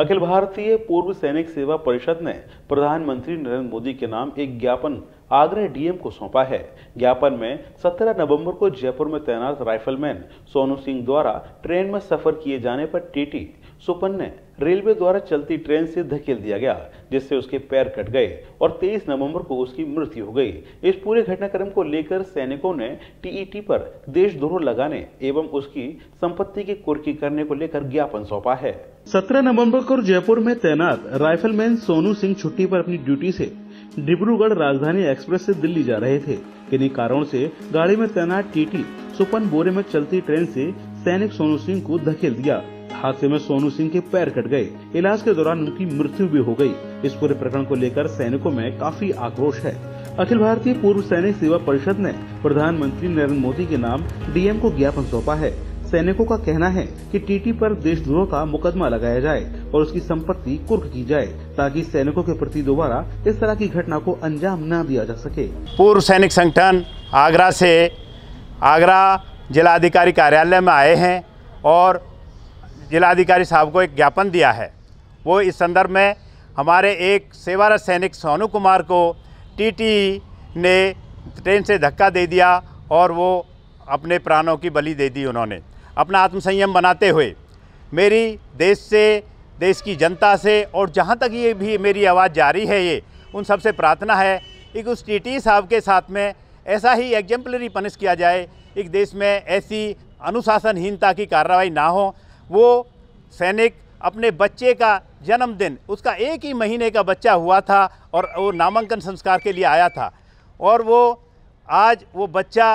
अखिल भारतीय पूर्व सैनिक सेवा परिषद ने प्रधानमंत्री नरेंद्र मोदी के नाम एक ज्ञापन आगरा डीएम को सौंपा है। ज्ञापन में 17 नवंबर को जयपुर में तैनात राइफलमैन सोनू सिंह द्वारा ट्रेन में सफ़र किए जाने पर टीटी सुपन ने रेलवे द्वारा चलती ट्रेन से धकेल दिया गया, जिससे उसके पैर कट गए और 23 नवंबर को उसकी मृत्यु हो गई। इस पूरे घटनाक्रम को लेकर सैनिकों ने टीईटी पर देशद्रोह लगाने एवं उसकी संपत्ति की कुर्की करने को लेकर ज्ञापन सौंपा है। 17 नवंबर को जयपुर में तैनात राइफलमैन सोनू सिंह छुट्टी पर अपनी ड्यूटी से डिब्रूगढ़ राजधानी एक्सप्रेस से दिल्ली जा रहे थे। किन्हीं कारणों से गाड़ी में तैनात टीटी सुपन बोरे में चलती ट्रेन से सैनिक सोनू सिंह को धकेल दिया। हादसे में सोनू सिंह के पैर कट गए। इलाज के दौरान उनकी मृत्यु भी हो गई। इस पूरे प्रकरण को लेकर सैनिकों में काफ़ी आक्रोश है। अखिल भारतीय पूर्व सैनिक सेवा परिषद ने प्रधानमंत्री नरेंद्र मोदी के नाम डीएम को ज्ञापन सौंपा है। सैनिकों का कहना है कि टीटी पर देशद्रोह का मुकदमा लगाया जाए और उसकी संपत्ति कुर्क की जाए, ताकि सैनिकों के प्रति दोबारा इस तरह की घटना को अंजाम न दिया जा सके। पूर्व सैनिक संगठन आगरा से आगरा जिलाधिकारी कार्यालय में आए हैं और जिलाधिकारी साहब को एक ज्ञापन दिया है। वो इस संदर्भ में हमारे एक सेवारत सैनिक सोनू कुमार को टीटी ने ट्रेन से धक्का दे दिया और वो अपने प्राणों की बलि दे दी उन्होंने। अपना आत्मसंयम बनाते हुए मेरी देश से, देश की जनता से और जहाँ तक ये भी मेरी आवाज़ जारी है ये, उन सबसे प्रार्थना है कि उस टी साहब के साथ में ऐसा ही एग्जाम्पलरी पनिश किया जाए, एक देश में ऐसी अनुशासनहीनता की कार्रवाई ना हो। वो सैनिक अपने बच्चे का जन्मदिन, उसका एक ही महीने का बच्चा हुआ था और वो नामांकन संस्कार के लिए आया था और वो आज वो बच्चा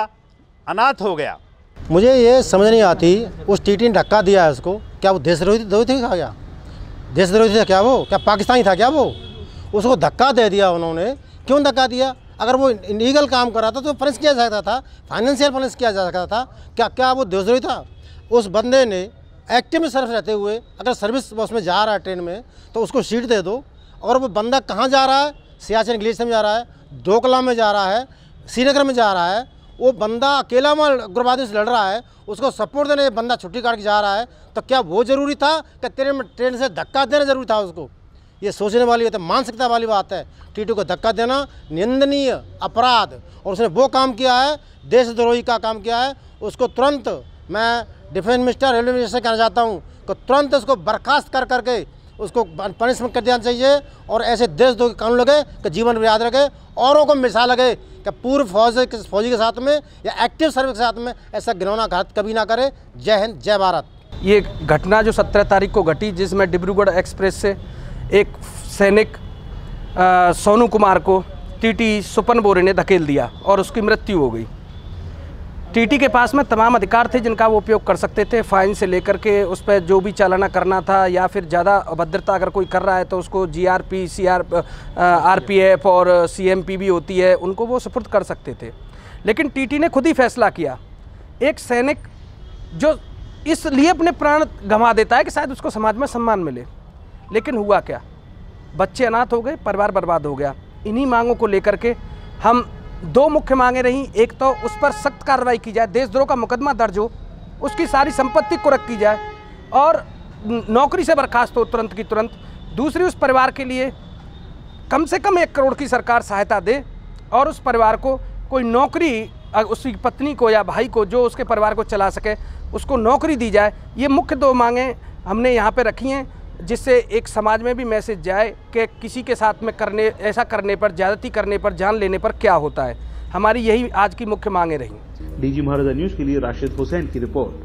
अनाथ हो गया। मुझे ये समझ नहीं आती, उस टीटी ने धक्का दिया है उसको। क्या वो देशद्रोही द्रोही था क्या? देशद्रोही था क्या वो? क्या पाकिस्तानी था क्या वो? उसको धक्का दे दिया उन्होंने। क्यों धक्का दिया? अगर वो इलीगल काम कर रहा था तो पनिश किया जा सकता था, फाइनेंशियल पनिश किया जा सकता था। क्या क्या वो देशद्रोही था? उस बंदे ने एक्टिव में सर्विस रहते हुए, अगर सर्विस बस में जा रहा है ट्रेन में तो उसको सीट दे दो। और वो बंदा कहाँ जा रहा है? सियाचिन ग्लेशियर में जा रहा है डोकला में जा रहा है, श्रीनगर में जा रहा है वो बंदा अकेला में उग्रवादियों से लड़ रहा है, उसको सपोर्ट देने बंदा छुट्टी काट के जा रहा है तो क्या वो ज़रूरी था? कि तेरे में ट्रेन से धक्का देना ज़रूरी था उसको? ये सोचने वाली बात है, मानसिकता वाली बात है। टीटू को धक्का देना निंदनीय अपराध, और उसने वो काम किया है देशद्रोही का काम किया है, उसको तुरंत मैं डिफेंस मिनिस्टर रेलवे मिनिस्टर कहना चाहता हूँ कि तुरंत उसको बर्खास्त कर करके उसको पनिशमेंट कर देना चाहिए, और ऐसे देश दो कानून लगे कि जीवन में याद रखे, औरों को मिसाल लगे कि पूर्व फौज फौजी के साथ में या एक्टिव सर्विस के साथ में ऐसा घिनौना घात कभी ना करे। जय हिंद, जय भारत। ये घटना जो सत्रह तारीख को घटी, जिसमें डिब्रूगढ़ एक्सप्रेस से एक सैनिक सोनू कुमार को टीटी सुपन बोरे ने धकेल दिया और उसकी मृत्यु हो गई। टीटी के पास में तमाम अधिकार थे जिनका वो उपयोग कर सकते थे, फाइन से लेकर के उस पर जो भी चालाना करना था या फिर ज़्यादा अभद्रता अगर कोई कर रहा है तो उसको जीआरपी सीआर आरपीएफ और सीएमपी भी होती है, उनको वो सुपुर्द कर सकते थे। लेकिन टीटी ने खुद ही फैसला किया। एक सैनिक जो इसलिए अपने प्राण गंवा देता है कि शायद उसको समाज में सम्मान मिले। लेकिन हुआ क्या? बच्चे अनाथ हो गए, परिवार बर्बाद हो गया। इन्हीं मांगों को लेकर के हम दो मुख्य मांगे रही। एक तो उस पर सख्त कार्रवाई की जाए, देशद्रोह का मुकदमा दर्ज हो, उसकी सारी संपत्ति को रख की जाए और नौकरी से बर्खास्त हो तुरंत की तुरंत। दूसरी, उस परिवार के लिए कम से कम एक करोड़ की सरकार सहायता दे और उस परिवार को कोई नौकरी उसकी पत्नी को या भाई को जो उसके परिवार को चला सके, उसको नौकरी दी जाए। ये मुख्य दो मांगें हमने यहाँ पे रखी हैं। जिससे एक समाज में भी मैसेज जाए कि किसी के साथ में करने, ऐसा करने पर, ज़्यादती करने पर, जान लेने पर क्या होता है। हमारी यही आज की मुख्य मांगे रही। डीजी महाराजा न्यूज़ के लिए राशिद हुसैन की रिपोर्ट।